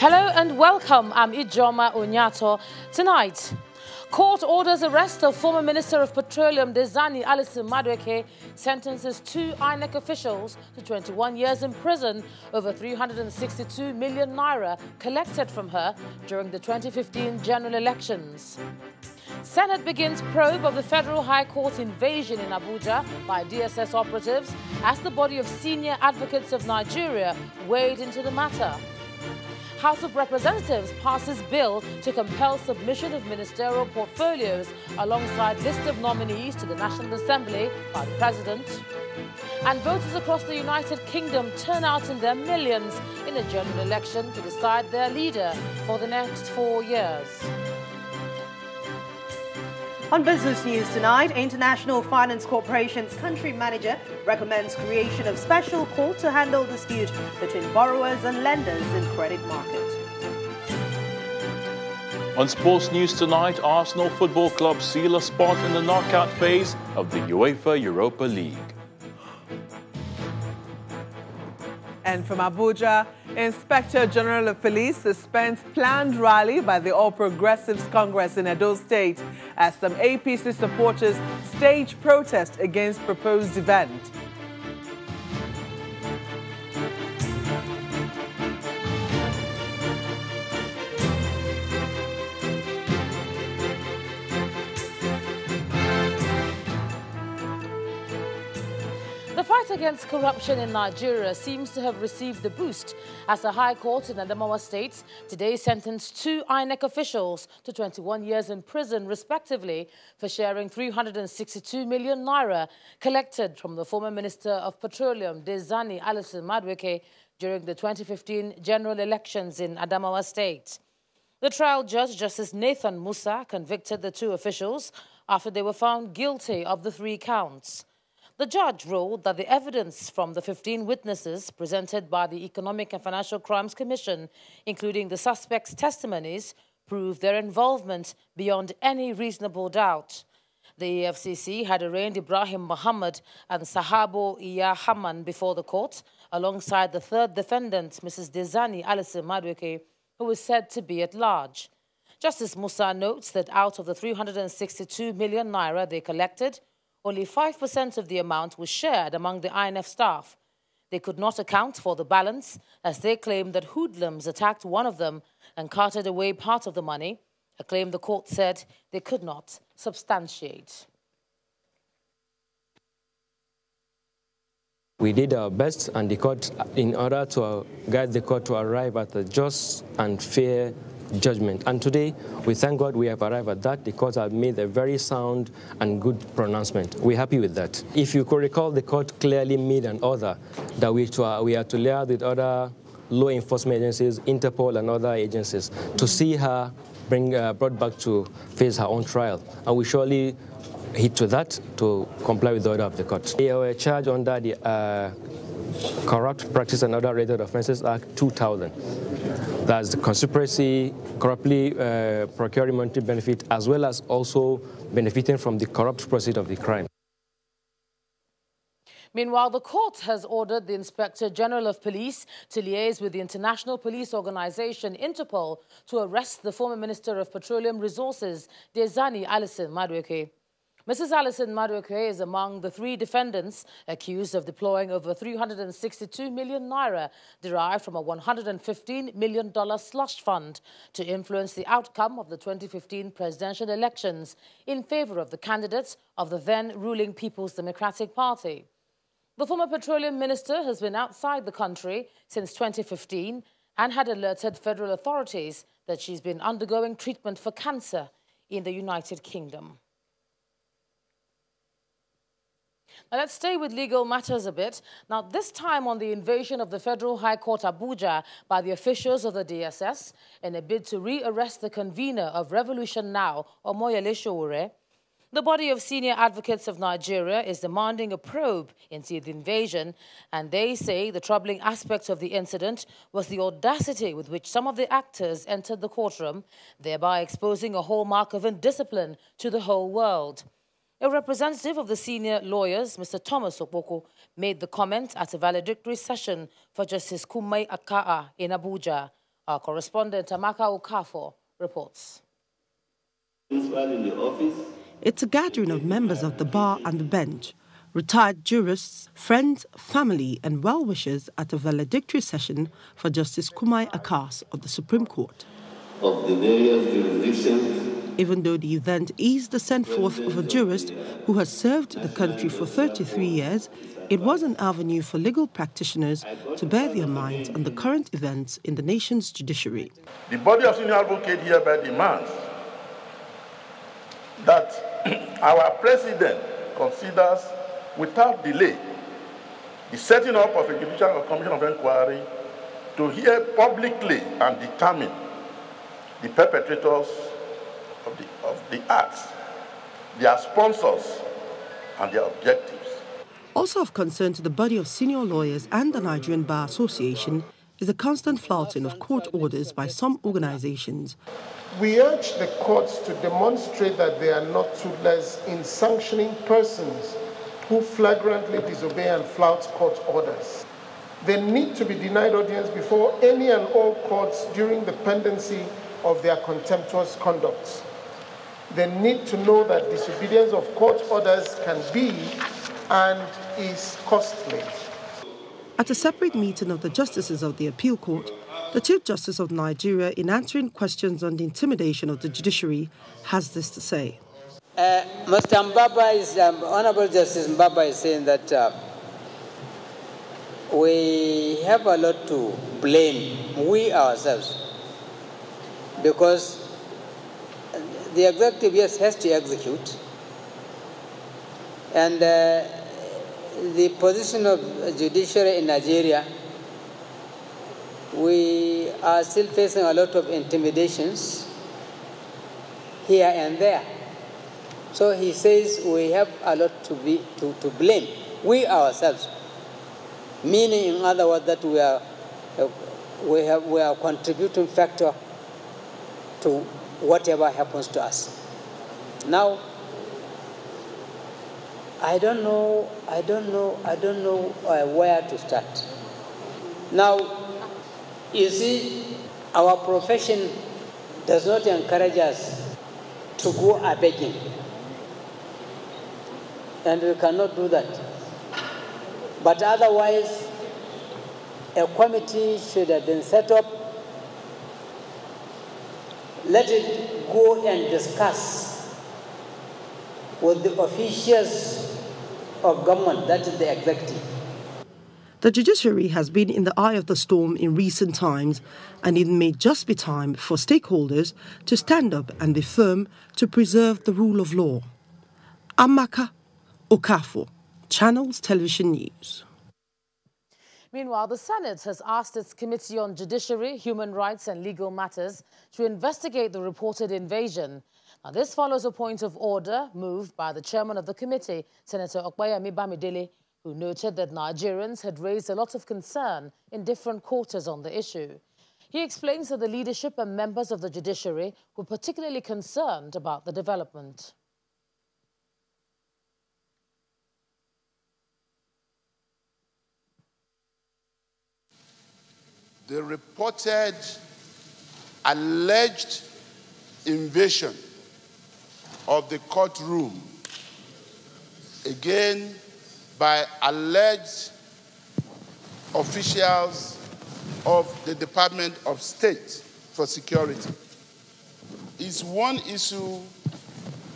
Hello and welcome. I'm Ijoma Onyato. Tonight, court orders arrest of former Minister of Petroleum Diezani Alison Madueke, sentences two INEC officials to 21 years in prison over 362 million naira collected from her during the 2015 general elections. Senate begins probe of the Federal High Court invasion in Abuja by DSS operatives as the body of senior advocates of Nigeria weighed into the matter. House of Representatives passes bill to compel submission of ministerial portfolios alongside list of nominees to the National Assembly by the President. And voters across the United Kingdom turn out in their millions in a general election to decide their leader for the next four years. On business news tonight, International Finance Corporation's country manager recommends creation of special court to handle dispute between borrowers and lenders in credit market. On sports news tonight, Arsenal Football Club seal a spot in the knockout phase of the UEFA Europa League. And from Abuja, Inspector General of Police suspends planned rally by the All Progressives Congress in Edo State as some APC supporters stage protest against proposed event. Fight against corruption in Nigeria seems to have received a boost as the High Court in Adamawa State today sentenced two INEC officials to 21 years in prison, respectively, for sharing 362 million naira collected from the former Minister of Petroleum, Diezani Alison Madueke, during the 2015 general elections in Adamawa State. The trial judge, Justice Nathan Musa, convicted the two officials after they were found guilty of the three counts. The judge ruled that the evidence from the 15 witnesses presented by the Economic and Financial Crimes Commission, including the suspects' testimonies, proved their involvement beyond any reasonable doubt. The EFCC had arraigned Ibrahim Muhammad and Sahabo Iya Haman before the court, alongside the third defendant, Mrs. Diezani Alison Madueke, who was said to be at large. Justice Musa notes that out of the 362 million naira they collected, only 5% of the amount was shared among the INF staff. They could not account for the balance as they claimed that hoodlums attacked one of them and carted away part of the money, a claim the court said they could not substantiate. We did our best and the court, in order to guide the court to arrive at a just and fair judgment. And today, we thank God we have arrived at that. The court has made a very sound and good pronouncement. We're happy with that. If you could recall, the court clearly made an order that we, to, we are to liaise with other law enforcement agencies, Interpol and other agencies, to see her bring, uh, brought back to face her own trial. And we surely hit to that to comply with the order of the court. They were charged under the uh, Corrupt Practice and Other Related Offences Act 2000. That's the conspiracy, corruptly uh, procuring monetary benefit, as well as also benefiting from the corrupt proceeds of the crime. Meanwhile, the court has ordered the Inspector General of Police to liaise with the International Police Organization, Interpol, to arrest the former Minister of Petroleum Resources, Diezani Alison Madueke. Mrs. Alison Madueke is among the three defendants accused of deploying over 362 million naira derived from a $115 million slush fund to influence the outcome of the 2015 presidential elections in favor of the candidates of the then ruling People's Democratic Party. The former petroleum minister has been outside the country since 2015 and had alerted federal authorities that she's been undergoing treatment for cancer in the United Kingdom. Now let's stay with legal matters a bit. Now, this time on the invasion of the Federal High Court Abuja by the officials of the DSS in a bid to re-arrest the convener of Revolution Now, Omoyele Sowore, the body of senior advocates of Nigeria is demanding a probe into the invasion, and they say the troubling aspect of the incident was the audacity with which some of the actors entered the courtroom, thereby exposing a hallmark of indiscipline to the whole world. A representative of the senior lawyers, Mr. Thomas Okpoko, made the comment at a valedictory session for Justice Kumai Aka'ahs in Abuja. Our correspondent Amaka Okafor reports. It's a gathering of members of the bar and the bench, retired jurists, friends, family, and well wishers at a valedictory session for Justice Kumai Aka'ahs of the Supreme Court. Of the various jurisdictions. Even though the event is the send forth of a jurist who has served the country for 33 years, it was an avenue for legal practitioners to bear their minds on the current events in the nation's judiciary. The body of senior advocate hereby demands that our president considers without delay the setting up of a judicial commission of inquiry to hear publicly and determine the perpetrators of the, of the acts, their sponsors, and their objectives. Also of concern to the body of senior lawyers and the Nigerian Bar Association is the constant flouting of court orders by some organizations. We urge the courts to demonstrate that they are not toothless in sanctioning persons who flagrantly disobey and flout court orders. They need to be denied audience before any and all courts during the pendency of their contemptuous conduct. They need to know that disobedience of court orders can be and is costly. At a separate meeting of the justices of the appeal court, the Chief Justice of Nigeria, in answering questions on the intimidation of the judiciary, has this to say. Uh, Mr. Mbaba is, um, Honorable Justice Mbaba is saying that uh, we have a lot to blame, we ourselves, because the executive, yes, has to execute, and uh, the position of judiciary in Nigeria, we are still facing a lot of intimidations here and there. So he says we have a lot to, be, to, to blame, we ourselves. Meaning, in other words, that we are, we, have, we are contributing factor to whatever happens to us. Now, I don't know, I don't know, I don't know uh, where to start. Now, you see, our profession does not encourage us to go a begging and we cannot do that. But otherwise, a committee should have been set up. Let it go and discuss with the officials of government, that is the executive. The judiciary has been in the eye of the storm in recent times, and it may just be time for stakeholders to stand up and be firm to preserve the rule of law. Amaka Okafor, Channels Television News. Meanwhile, the Senate has asked its Committee on Judiciary, Human Rights and Legal Matters to investigate the reported invasion. Now, this follows a point of order moved by the chairman of the committee, Senator Opeyemi Bamidele, who noted that Nigerians had raised a lot of concern in different quarters on the issue. He explains that the leadership and members of the judiciary were particularly concerned about the development. The reported alleged invasion of the courtroom, again by alleged officials of the Department of State for Security, is one issue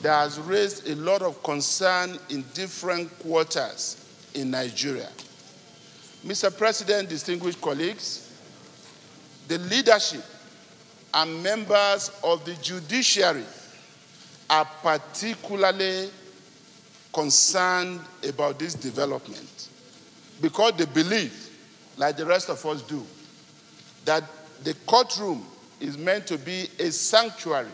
that has raised a lot of concern in different quarters in Nigeria. Mr. President, distinguished colleagues, the leadership and members of the judiciary are particularly concerned about this development because they believe, like the rest of us do, that the courtroom is meant to be a sanctuary.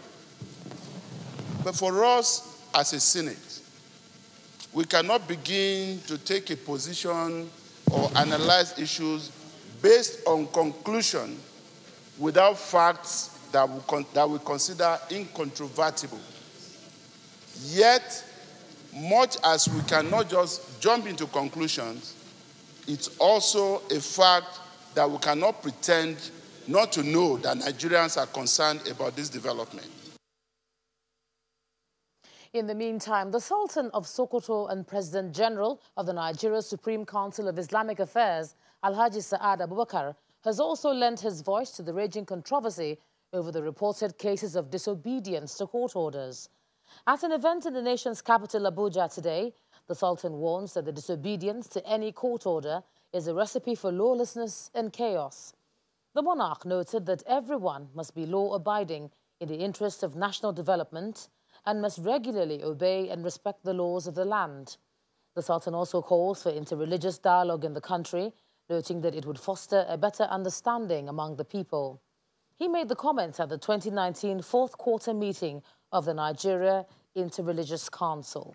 But for us as a Senate, we cannot begin to take a position or analyze issues based on conclusion without facts that we, con- that we consider incontrovertible. Yet, much as we cannot just jump into conclusions, it's also a fact that we cannot pretend not to know that Nigerians are concerned about this development. In the meantime, the Sultan of Sokoto and President General of the Nigeria Supreme Council of Islamic Affairs, Alhaji Saad Abubakar, has also lent his voice to the raging controversy over the reported cases of disobedience to court orders. At an event in the nation's capital, Abuja, today, the Sultan warns that the disobedience to any court order is a recipe for lawlessness and chaos. The monarch noted that everyone must be law-abiding in the interest of national development and must regularly obey and respect the laws of the land. The Sultan also calls for interreligious dialogue in the country, noting that it would foster a better understanding among the people. He made the comments at the 2019 fourth quarter meeting of the Nigeria Interreligious Council.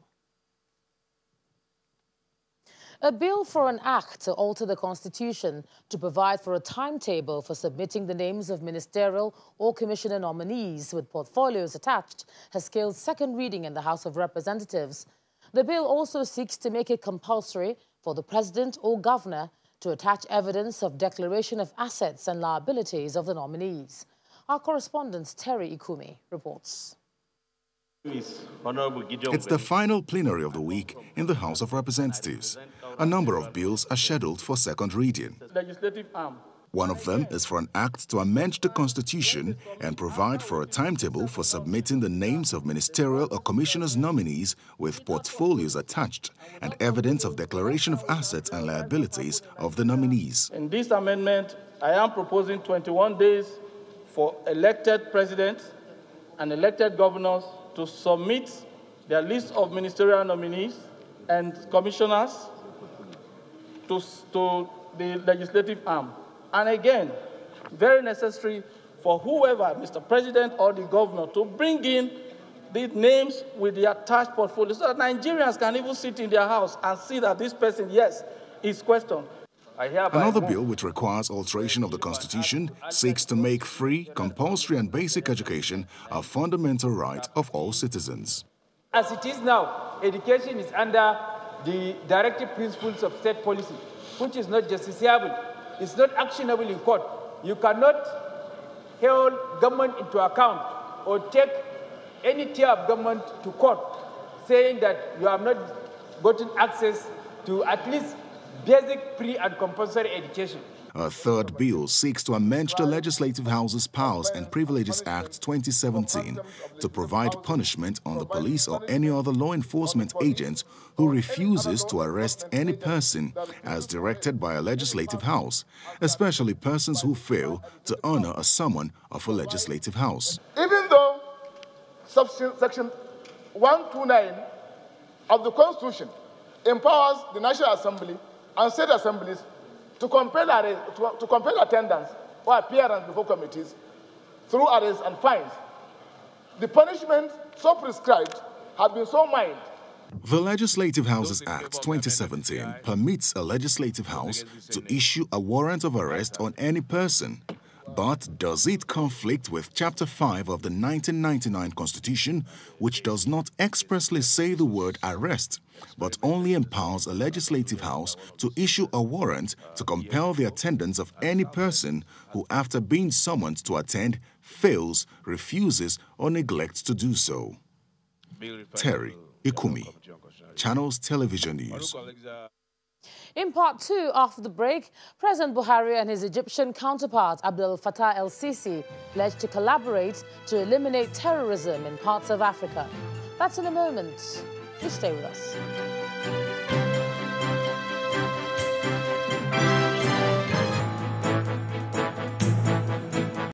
A bill for an act to alter the constitution to provide for a timetable for submitting the names of ministerial or commissioner nominees with portfolios attached has scaled second reading in the House of Representatives. The bill also seeks to make it compulsory for the president or governor to attach evidence of declaration of assets and liabilities of the nominees. Our correspondent Terry Ikumi reports. It's the final plenary of the week in the House of Representatives. A number of bills are scheduled for second reading. One of them is for an act to amend the Constitution and provide for a timetable for submitting the names of ministerial or commissioners' nominees with portfolios attached and evidence of declaration of assets and liabilities of the nominees. In this amendment, I am proposing 21 days for elected presidents and elected governors to submit their list of ministerial nominees and commissioners to, to the legislative arm. And again, very necessary for whoever, Mr. President or the governor, to bring in the names with the attached portfolio so that Nigerians can even sit in their house and see that this person, yes, is questioned. Another bill which requires alteration of the Constitution seeks to make free, compulsory and basic education a fundamental right of all citizens. As it is now, education is under the directive principles of state policy, which is not justiciable. It's not actionable in court. You cannot hold government into account or take any tier of government to court saying that you have not gotten access to at least basic pre and compulsory education. A third bill seeks to amend the Legislative House's Powers and Privileges Act 2017 to provide punishment on the police or any other law enforcement agent who refuses to arrest any person as directed by a legislative house, especially persons who fail to honor a summon of a legislative house. Even though section 129 of the Constitution empowers the National Assembly and state assemblies to compel, arrest, to, to compel attendance or appearance before committees through arrests and fines. The punishment so prescribed have been so mild the Legislative Houses Act 2017 permits a legislative house to issue a warrant of arrest on any person. But does it conflict with Chapter 5 of the 1999 Constitution, which does not expressly say the word arrest, but only empowers a legislative house to issue a warrant to compel the attendance of any person who, after being summoned to attend, fails, refuses, or neglects to do so? Terry Ikumi, Channels Television News. In part two, after the break, President Buhari and his Egyptian counterpart, Abdel Fattah el-Sisi, pledged to collaborate to eliminate terrorism in parts of Africa. That's in a moment. Please stay with us.